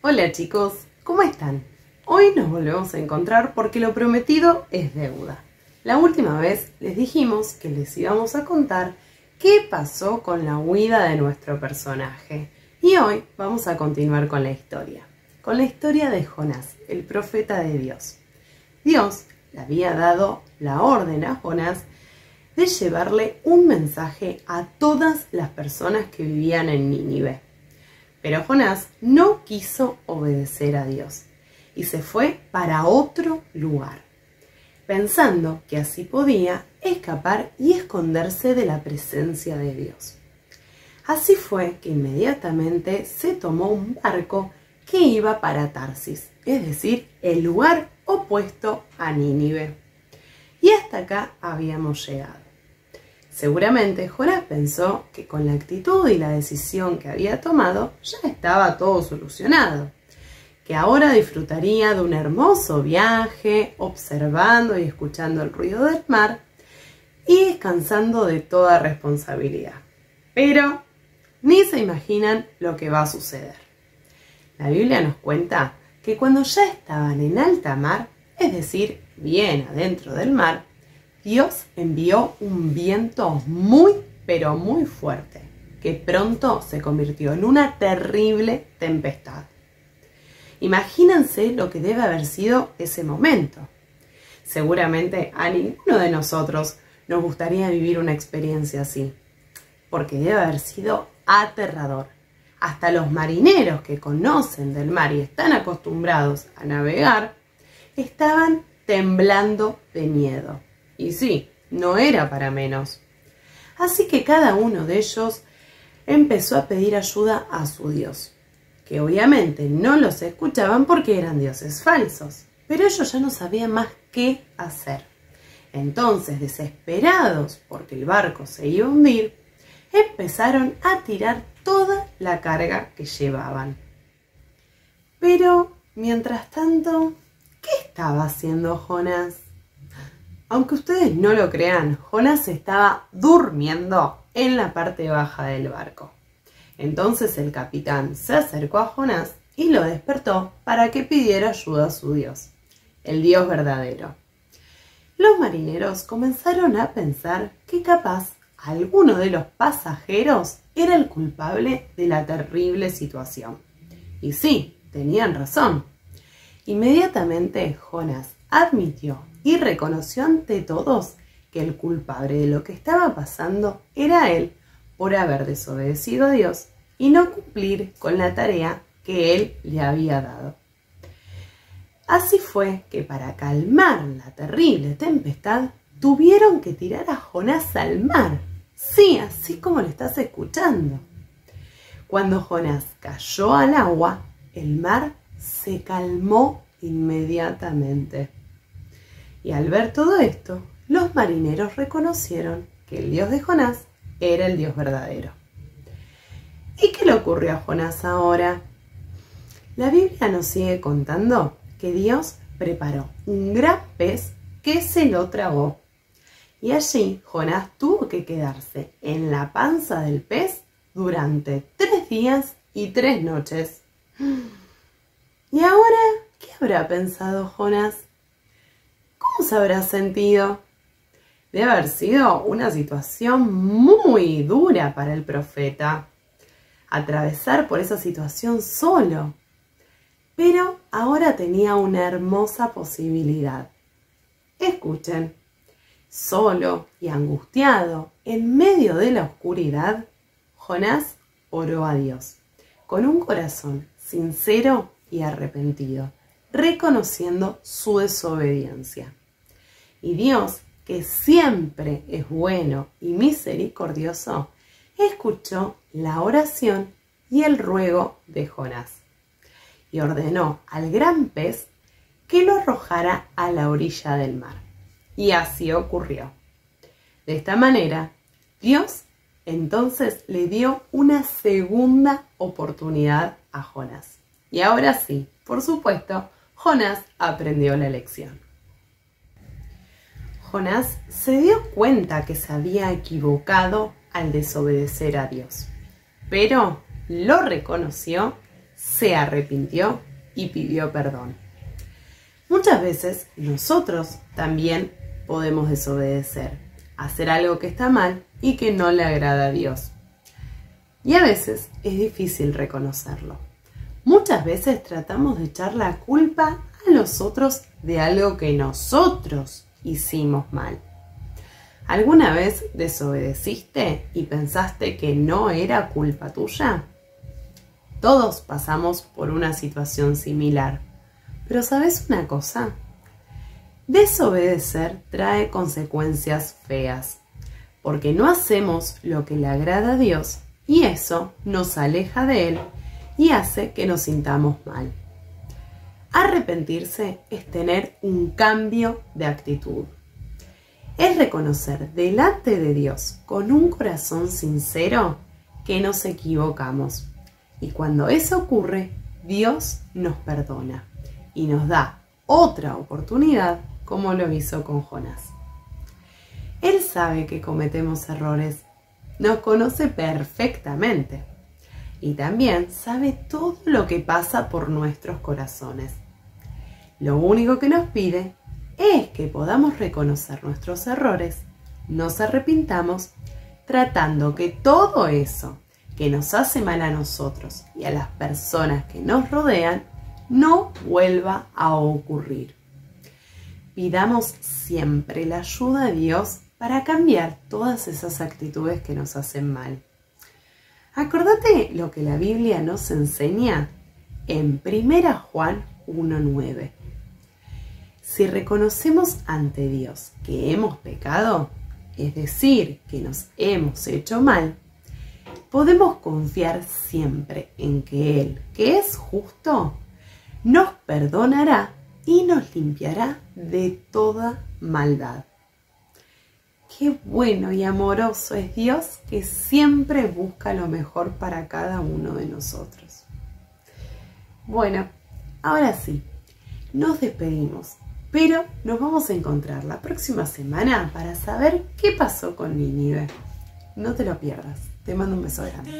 Hola chicos, ¿cómo están? Hoy nos volvemos a encontrar porque lo prometido es deuda. La última vez les dijimos que les íbamos a contar qué pasó con la huida de nuestro personaje. Y hoy vamos a continuar con la historia, con la historia de Jonás, el profeta de Dios. Dios le había dado la orden a Jonás de llevarle un mensaje a todas las personas que vivían en Nínive. Pero Jonás no quiso obedecer a Dios y se fue para otro lugar pensando que así podía escapar y esconderse de la presencia de Dios. Así fue que inmediatamente se tomó un barco que iba para Tarsis, es decir, el lugar opuesto a Nínive. Y hasta acá habíamos llegado. Seguramente Jonás pensó que con la actitud y la decisión que había tomado ya estaba todo solucionado que ahora disfrutaría de un hermoso viaje, observando y escuchando el ruido del mar y descansando de toda responsabilidad. Pero ni se imaginan lo que va a suceder. La Biblia nos cuenta que cuando ya estaban en alta mar, es decir, bien adentro del mar, Dios envió un viento muy, pero muy fuerte, que pronto se convirtió en una terrible tempestad. Imagínense lo que debe haber sido ese momento. Seguramente a ninguno de nosotros nos gustaría vivir una experiencia así, porque debe haber sido aterrador. Hasta los marineros que conocen del mar y están acostumbrados a navegar, estaban temblando de miedo. Y sí, no era para menos. Así que cada uno de ellos empezó a pedir ayuda a su Dios que obviamente no los escuchaban porque eran dioses falsos, pero ellos ya no sabían más qué hacer. Entonces, desesperados porque el barco se iba a hundir, empezaron a tirar toda la carga que llevaban. Pero, mientras tanto, ¿qué estaba haciendo Jonás? Aunque ustedes no lo crean, Jonás estaba durmiendo en la parte baja del barco. Entonces el capitán se acercó a Jonás y lo despertó para que pidiera ayuda a su Dios, el Dios verdadero. Los marineros comenzaron a pensar que capaz alguno de los pasajeros era el culpable de la terrible situación. Y sí, tenían razón. Inmediatamente Jonás admitió y reconoció ante todos que el culpable de lo que estaba pasando era él por haber desobedecido a Dios y no cumplir con la tarea que él le había dado. Así fue que para calmar la terrible tempestad tuvieron que tirar a Jonás al mar. Sí, así como lo estás escuchando. Cuando Jonás cayó al agua, el mar se calmó inmediatamente. Y al ver todo esto, los marineros reconocieron que el Dios de Jonás era el Dios verdadero. ¿Y qué le ocurrió a Jonás ahora? La Biblia nos sigue contando que Dios preparó un gran pez que se lo tragó. Y allí Jonás tuvo que quedarse en la panza del pez durante tres días y tres noches. ¿Y ahora qué habrá pensado Jonás? ¿Cómo se habrá sentido? Debe haber sido una situación muy dura para el profeta atravesar por esa situación solo. Pero ahora tenía una hermosa posibilidad. Escuchen, solo y angustiado, en medio de la oscuridad, Jonás oró a Dios, con un corazón sincero y arrepentido, reconociendo su desobediencia. Y Dios que siempre es bueno y misericordioso, escuchó la oración y el ruego de Jonás y ordenó al gran pez que lo arrojara a la orilla del mar. Y así ocurrió. De esta manera, Dios entonces le dio una segunda oportunidad a Jonás. Y ahora sí, por supuesto, Jonás aprendió la lección. Se dio cuenta que se había equivocado al desobedecer a Dios, pero lo reconoció, se arrepintió y pidió perdón. Muchas veces nosotros también podemos desobedecer, hacer algo que está mal y que no le agrada a Dios. Y a veces es difícil reconocerlo. Muchas veces tratamos de echar la culpa a los otros de algo que nosotros hicimos mal. ¿Alguna vez desobedeciste y pensaste que no era culpa tuya? Todos pasamos por una situación similar. Pero ¿sabes una cosa? Desobedecer trae consecuencias feas, porque no hacemos lo que le agrada a Dios y eso nos aleja de Él y hace que nos sintamos mal. Arrepentirse es tener un cambio de actitud. Es reconocer delante de Dios con un corazón sincero que nos equivocamos. Y cuando eso ocurre, Dios nos perdona y nos da otra oportunidad como lo hizo con Jonás. Él sabe que cometemos errores, nos conoce perfectamente y también sabe todo lo que pasa por nuestros corazones. Lo único que nos pide es que podamos reconocer nuestros errores, nos arrepintamos, tratando que todo eso que nos hace mal a nosotros y a las personas que nos rodean no vuelva a ocurrir. Pidamos siempre la ayuda de Dios para cambiar todas esas actitudes que nos hacen mal. Acordate lo que la Biblia nos enseña en 1 Juan 1.9. Si reconocemos ante Dios que hemos pecado, es decir, que nos hemos hecho mal, podemos confiar siempre en que Él, que es justo, nos perdonará y nos limpiará de toda maldad. Qué bueno y amoroso es Dios que siempre busca lo mejor para cada uno de nosotros. Bueno, ahora sí, nos despedimos, pero nos vamos a encontrar la próxima semana para saber qué pasó con Nínive. No te lo pierdas. Te mando un beso grande.